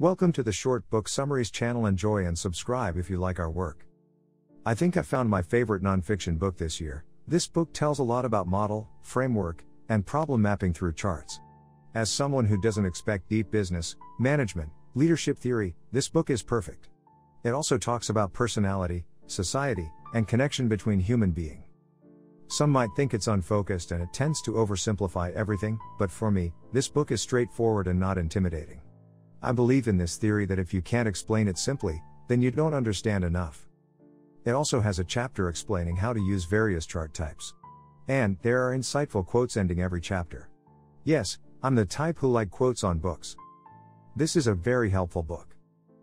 Welcome to the Short Book Summaries channel. Enjoy and subscribe if you like our work. I think I found my favorite nonfiction book this year. This book tells a lot about model, framework, and problem mapping through charts. As someone who doesn't expect deep business, management, leadership theory, this book is perfect. It also talks about personality, society, and connection between human being. Some might think it's unfocused and it tends to oversimplify everything, but for me, this book is straightforward and not intimidating. I believe in this theory that if you can't explain it simply, then you don't understand enough. It also has a chapter explaining how to use various chart types. And there are insightful quotes ending every chapter. Yes, I'm the type who like quotes on books. This is a very helpful book.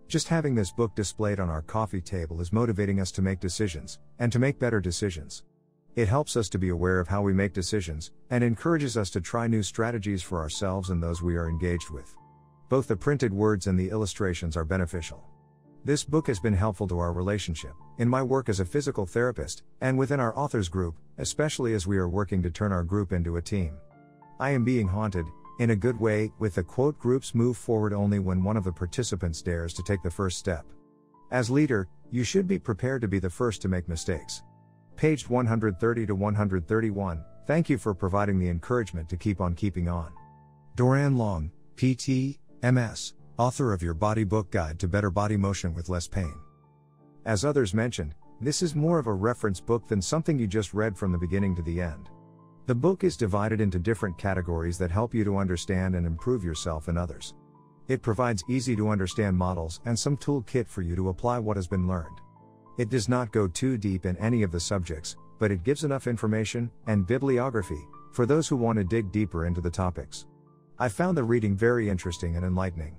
Just having this book displayed on our coffee table is motivating us to make decisions, and to make better decisions. It helps us to be aware of how we make decisions, and encourages us to try new strategies for ourselves and those we are engaged with. Both the printed words and the illustrations are beneficial. This book has been helpful to our relationship, in my work as a physical therapist, and within our authors group, especially as we are working to turn our group into a team. I am being haunted, in a good way, with the quote groups move forward only when one of the participants dares to take the first step. As leader, you should be prepared to be the first to make mistakes. Paged 130 to 131, thank you for providing the encouragement to keep on keeping on. Doran Long, PT, MS, author of your Body Book Guide to Better Body Motion with Less Pain. As others mentioned, this is more of a reference book than something you just read from the beginning to the end. The book is divided into different categories that help you to understand and improve yourself and others. It provides easy to understand models and some toolkit for you to apply what has been learned. It does not go too deep in any of the subjects, but it gives enough information and bibliography for those who want to dig deeper into the topics. I found the reading very interesting and enlightening.